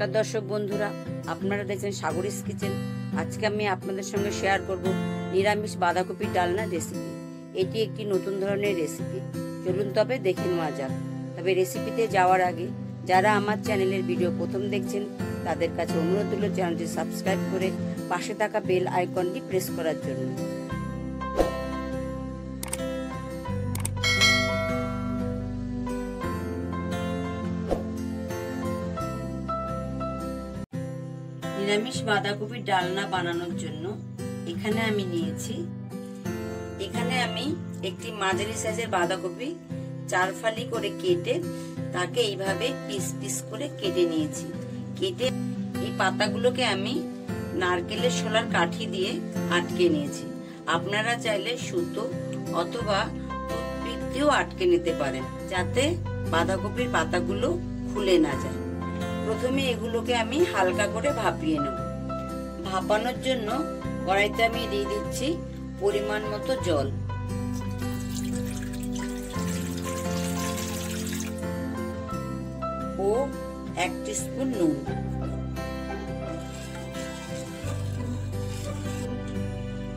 নমস্কার দর্শক বন্ধুরা, আপনারা দেখছেন সাগরিস কিচেন। আজকে আমি আপনাদের সঙ্গে শেয়ার করব নিরামিষ বাঁধাকপির ডালনা রেসিপি এটি একটি নতুন ধরনের রেসিপি চলুন তবে দেখে নেওয়া যাক। তবে রেসিপিতে যাওয়ার আগে, যারা আমার চ্যানেলের ভিডিও প্রথম দেখছেন, তাদের কাছে অনুরোধ হলো চ্যানেলটি সাবস্ক্রাইব করে পাশে থাকা বেল আইকনটি প্রেস করার জন্য। নিরামিষ বাঁধাকপির ডালনা বানানোর জন্য এখানে আমি নিয়েছি। এখানে আমি একটি মাঝারি সাইজের বাঁধাকপি চার ফালি করে কেটে তাকে এইভাবে পিস পিস করে কেটে নিয়েছি। কেটে এই পাতাগুলোকে আমি নারকেলের শোলার কাঠি দিয়ে আটকে নিয়েছি। আপনারা চাইলে সুতো অথবা টুথপিক দিয়েও আটকে নিতে পারেন, যাতে বাঁধাকপির পাতাগুলো খুলে না যায়। প্রথমে এগুলোকে আমি হালকা করে ভাপিয়ে নেব। ভাপানোর জন্য কড়াইতে আমি দিয়ে দিচ্ছি পরিমাণ মতো জল। ও এক স্পুন নুন।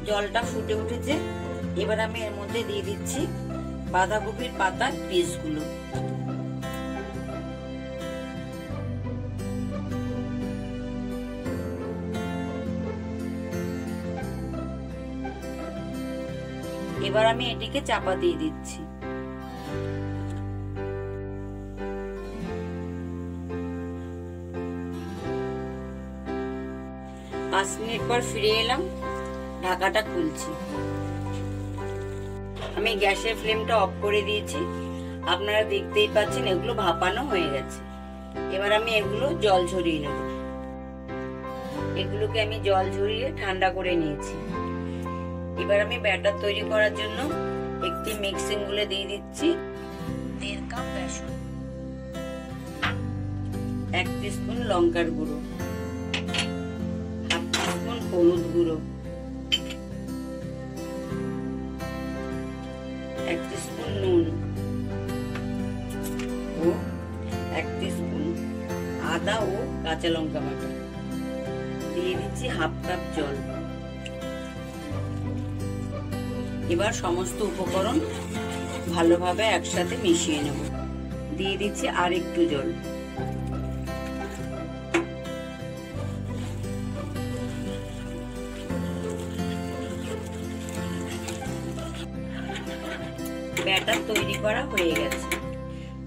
জলটা ফুটে উঠেছে। এবার আমি এর মধ্যে দিয়ে দিচ্ছি বাঁধাকপির পাতার পিসগুলো এবার আমি এটিকে চাপা দিয়ে দিচ্ছি। পাঁচ মিনিট পর ফিরে এলাম, ঢাকাটা খুলছি। আমি গ্যাসের ফ্লেমটা অফ করে দিয়েছি। আপনারা দেখতেই পাচ্ছেন এগুলো ভাপানো হয়ে গেছে। এবার আমি এগুলো জল ঝরিয়ে নেব। এগুলোকে আমি জল ঝরিয়ে ঠান্ডা করে নিয়েছি। এবার আমি ব্যাটার তৈরি করার জন্য একটি মিক্সিংগুলো দিয়ে দিচ্ছি। দেড় কাপ বেসন, এক স্পুন লঙ্কার গুঁড়ো, হাফ স্পুন হলুদ গুঁড়ো, এক স্পুন নুন ও এক স্পুন আদা ও কাঁচা লঙ্কা বাটা। দিয়ে দিচ্ছি হাফ কাপ জল। এবার সমস্ত উপকরণ ভালোভাবে একসাথে মিশিয়ে নেব। দিয়ে দিচ্ছি আর একটু জল। ব্যাটার তৈরি করা হয়ে গেছে।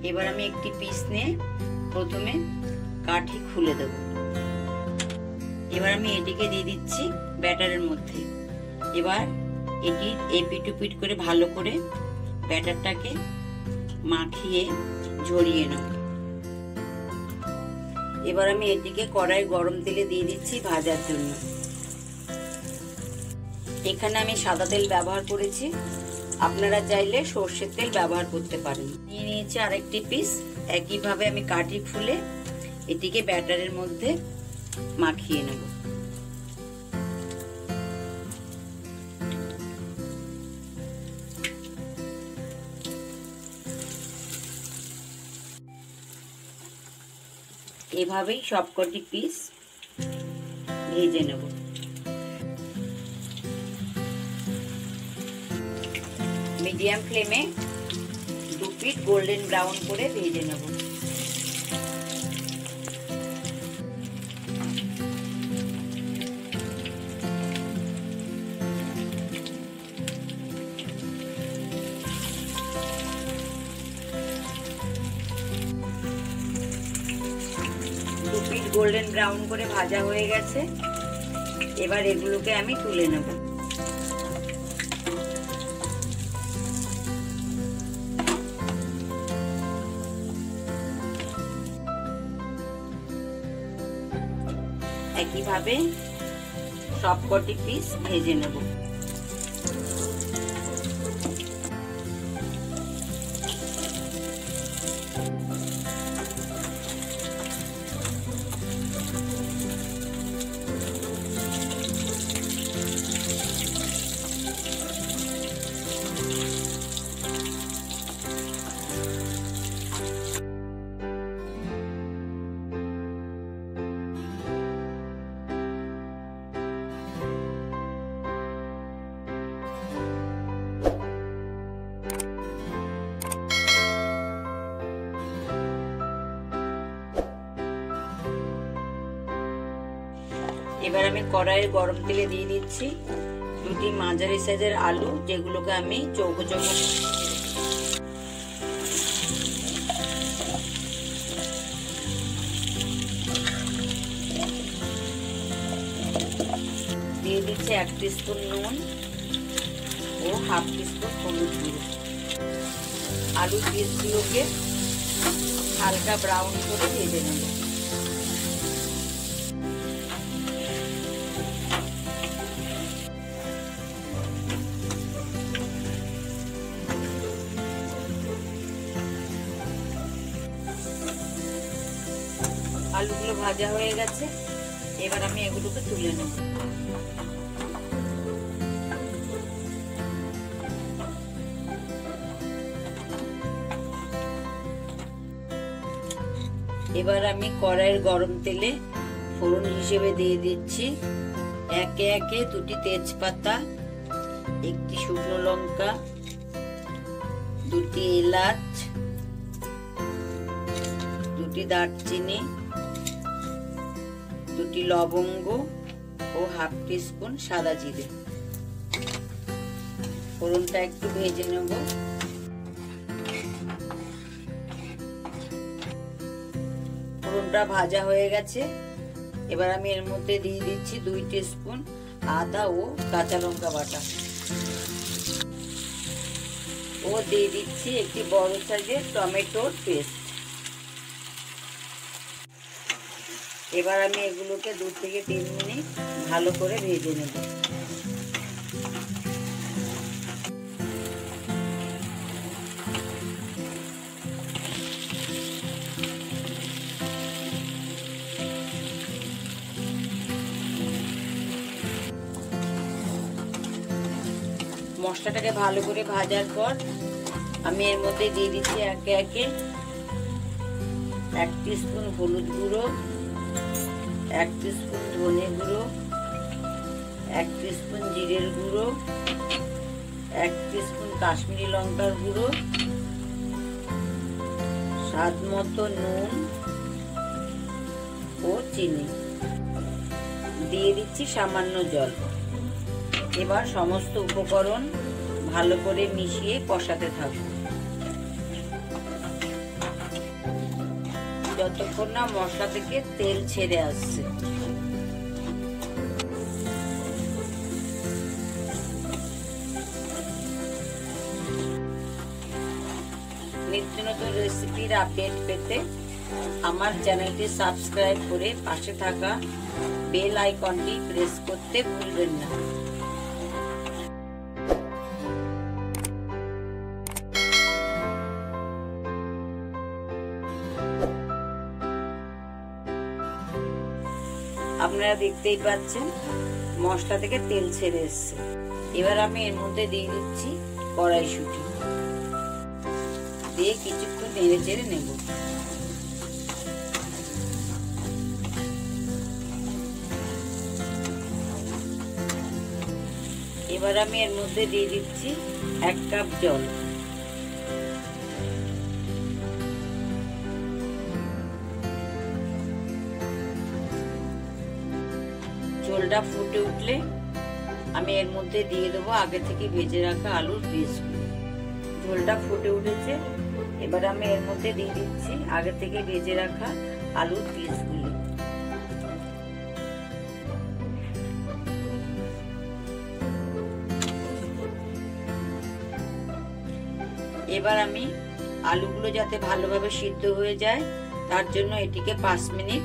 এবার আমি একটি পিস নিয়ে প্রথমে কাঠি খুলে দেব। এবার আমি এটিকে দিয়ে দিচ্ছি ব্যাটারের মধ্যে। এবার এটি এপিটুপিট করে ভালো করে ব্যাটারটাকে মাখিয়ে ঝরিয়ে নেব এবার আমি এটিকে কড়াই গরম তেলে দিয়ে দিচ্ছি ভাজার জন্য। এখানে আমি সাদা তেল ব্যবহার করেছি। আপনারা চাইলে সর্ষের তেল ব্যবহার করতে পারেন। নিয়ে নিয়েছি আরেকটি পিস। একইভাবে আমি কাঠি ফুলে এটিকে ব্যাটারের মধ্যে মাখিয়ে নেব। এভাবেই সবকটি পিস ভেজে নেব। মিডিয়াম ফ্লেমে দু পিট গোল্ডেন ব্রাউন করে ভেজে নেব। গোল্ডেন ব্রাউন করে ভাজা হয়ে গেছে। এবার এগুলোকে আমি তুলে নেব। একইভাবে সবকটি পিস ভেজে নেব। এবার আমি কড়াইয়ে গরম তেলে দিয়ে দিচ্ছি দুটি মাঝারি সাইজের আলু, যেগুলোকে আমি চৌকো চৌকো দিয়ে দিচ্ছি এক স্পুন নুন ও হাফ স্পুন হলুদ গুঁড়ো। আলু পিসগুলোকে হালকা ব্রাউন করে ভেজে নেব। আলুগুলো ভাজা হয়ে গেছে। এবার আমি এগুলোকে তুলে নেব। এবার আমি কড়াইয়ের গরম তেলে ফোড়ন হিসেবে দিয়ে দিচ্ছি। একে একে দুটি তেজপাতা, একটি শুকনো লঙ্কা, দুটি এলাচ, দুটি দারচিনি দুটি লবঙ্গ ও হাফ টিস্পুন সাদা জিরে। ফোড়নটা একটু ভেজে নেব। ফোড়নটা ভাজা হয়ে গেছে। এবার আমি এর মধ্যে দিয়ে দিচ্ছি দুই স্পুন আদা ও কাঁচা লঙ্কা বাটা। ও দিয়ে দিচ্ছি একটি বড় সাইজের টমেটোর পেস্ট। এবার আমি এগুলোকে দু থেকে তিন মিনিট ভালো করে ভেজে নেব। মশলাটাকে ভালো করে ভাজার পর আমি এর মধ্যে দিয়ে দিচ্ছি একে একে এক স্পুন হলুদ গুঁড়ো এক স্পুন ধনে গুঁড়ো, এক স্পুন জিরের গুঁড়ো, এক স্পুন কাশ্মীরি লঙ্কার গুঁড়ো, স্বাদ মতো নুন ও চিনি। দিয়ে দিচ্ছি সামান্য জল। এবার সমস্ত উপকরণ ভালো করে মিশিয়ে কষাতে থাকব। যতক্ষণ না মশলা থেকে তেল ছেড়ে আসছে। নিত্য নতুন রেসিপির আপডেট পেতে আমার চ্যানেলটি সাবস্ক্রাইব করে পাশে থাকা বেল আইকনটি প্রেস করতে ভুলবেন না। আপনারা দেখতেই পাচ্ছেন, মশলা থেকে তেল ছেড়ে এসছে। এবার আমি এর মধ্যে দিয়ে দিচ্ছি কড়াইশুটি। দিয়ে কিছুক্ষণ নেড়ে চেড়ে নেব। এবার আমি এর মধ্যে দিয়ে দিচ্ছি এক কাপ জল। ঝোলটা ফুটে উঠলে আমি এর মধ্যে দিয়ে দেবো আগে থেকে ভেজে রাখা আলুর পিসগুলো ঝোলটা ফুটে উঠেছে, এবার আমি এর মধ্যে দিয়ে দিচ্ছি আগে থেকে ভেজে রাখা আলুর পিসগুলো এবার আমি আলুগুলো যাতে ভালোভাবে সিদ্ধ হয়ে যায়, তার জন্য এটিকে পাঁচ মিনিট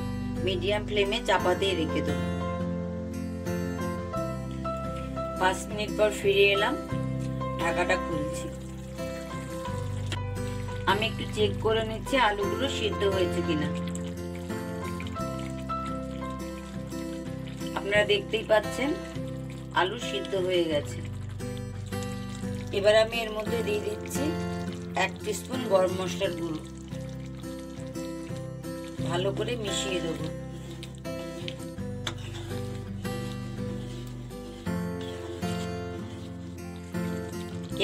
মিডিয়াম ফ্লেমে চাপা দিয়ে রেখে দেবো। পাঁচ মিনিট পর ফিরে এলাম, ঢাকাটা খুলছি। আমি একটু চেক করে নিচ্ছি আলুগুলো সিদ্ধ হয়েছে কিনা। আপনারা দেখতেই পাচ্ছেন, আলু সিদ্ধ হয়ে গেছে। এবার আমি এর মধ্যে দিয়ে দিচ্ছি এক স্পুন গরম মশলার গুঁড়ো। ভালো করে মিশিয়ে দেবো।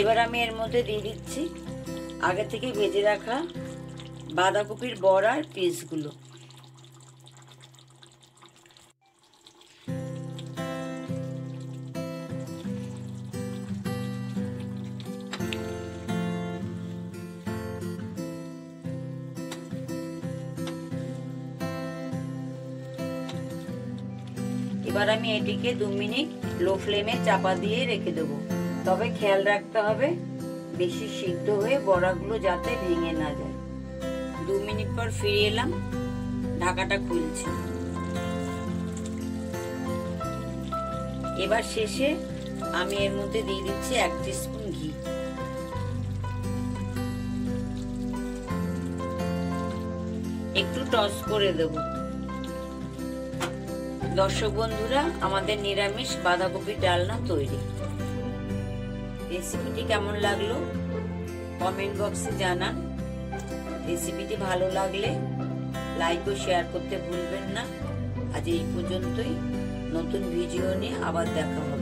এবার আমি এর মধ্যে দিয়ে দিচ্ছি আগে থেকে ভেজে রাখা বাঁধাকপির বড়ার পিসগুলো। এবার আমি এটিকে দু মিনিট লো ফ্লেমে চাপা দিয়ে রেখে দেবো। তবে খেয়াল রাখতে হবে, বেশি সিদ্ধ হয়ে বড়াগুলো যাতে ভেঙে না যায়। দু মিনিট পর ফিরে এলাম, ঢাকাটা খুলছি। এবার শেষে আমি এর মধ্যে দিয়ে দিচ্ছি এক স্পুন ঘি। একটু টস করে দেব। দর্শক বন্ধুরা, আমাদের নিরামিষ বাঁধাকপি ডালনা তৈরি। রেসিপিটি কেমন লাগল? কমেন্ট বক্সে জানান। রেসিপিটি ভালো লাগলে লাইক ও শেয়ার করতে ভুলবেন না। আজ এই পর্যন্তই। নতুন ভিডিও নিয়ে আবার দেখা হবে।